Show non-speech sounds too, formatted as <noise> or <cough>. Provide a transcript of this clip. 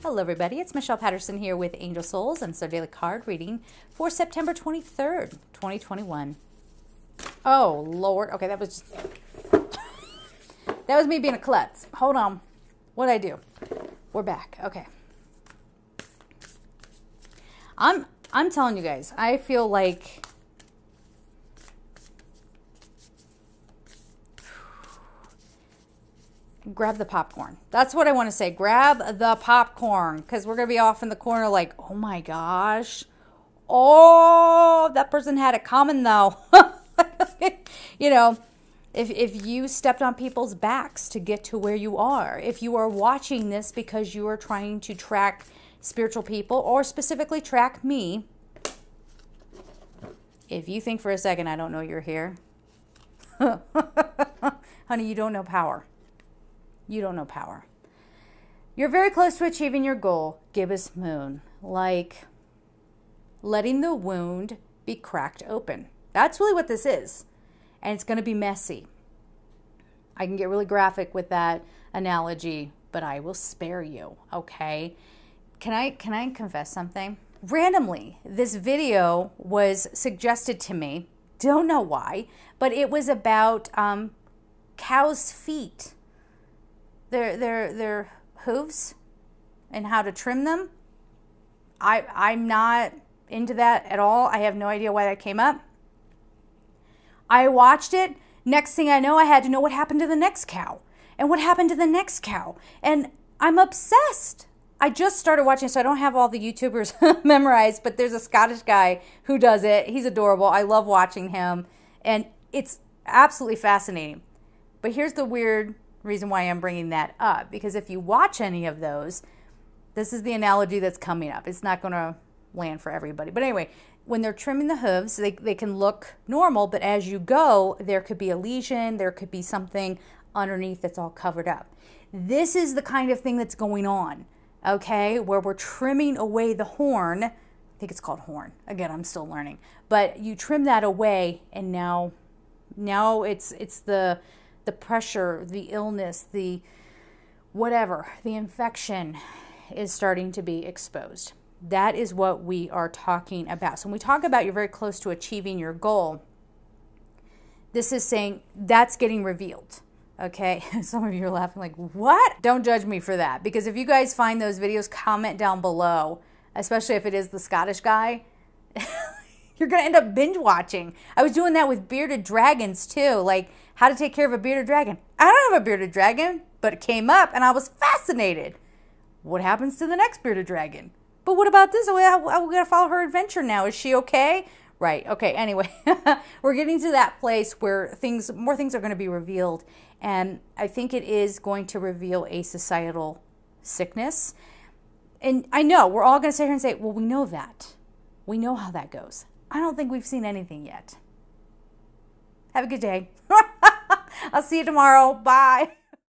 Hello, everybody. It's Michelle Patterson here with Angel Souls and Star Daily Card Reading for September 23rd, 2021. Oh, Lord. Okay, that was just, that was me being a klutz. Hold on. What'd I do? We're back. Okay. I'm I'm telling you guys, I feel like grab the popcorn. That's what I want to say. Grab the popcorn because we're going to be off in the corner like, oh my gosh. Oh, that person had it coming though. <laughs> you know, if, if you stepped on people's backs to get to where you are, if you are watching this because you are trying to track spiritual people or specifically track me, if you think for a second I don't know you're here, <laughs> honey, you don't know power you don't know power. You're very close to achieving your goal, gibbous moon, like letting the wound be cracked open. That's really what this is. And it's going to be messy. I can get really graphic with that analogy, but I will spare you, okay? Can I can I confess something? Randomly, this video was suggested to me. Don't know why, but it was about um, cows' feet their their their hooves and how to trim them. I I'm not into that at all. I have no idea why that came up. I watched it. Next thing I know, I had to know what happened to the next cow and what happened to the next cow. And I'm obsessed. I just started watching, so I don't have all the YouTubers <laughs> memorized, but there's a Scottish guy who does it. He's adorable. I love watching him, and it's absolutely fascinating. But here's the weird reason why I'm bringing that up because if you watch any of those, this is the analogy that's coming up. It's not going to land for everybody. But anyway, when they're trimming the hooves, they, they can look normal, but as you go, there could be a lesion, there could be something underneath that's all covered up. This is the kind of thing that's going on, okay, where we're trimming away the horn. I think it's called horn. Again, I'm still learning. But you trim that away and now now it's it's the the pressure, the illness, the whatever, the infection is starting to be exposed. That is what we are talking about. So when we talk about you're very close to achieving your goal, this is saying that's getting revealed. Okay, <laughs> some of you are laughing like, what? Don't judge me for that because if you guys find those videos, comment down below, especially if it is the Scottish guy. You're going to end up binge watching. I was doing that with bearded dragons too, like how to take care of a bearded dragon. I don't have a bearded dragon, but it came up and I was fascinated. What happens to the next bearded dragon? But what about this? We got to follow her adventure now. Is she okay? Right. Okay. Anyway, <laughs> we're getting to that place where things, more things are going to be revealed. And I think it is going to reveal a societal sickness. And I know we're all going to sit here and say, well, we know that. We know how that goes. I don't think we've seen anything yet. Have a good day. <laughs> I'll see you tomorrow. Bye.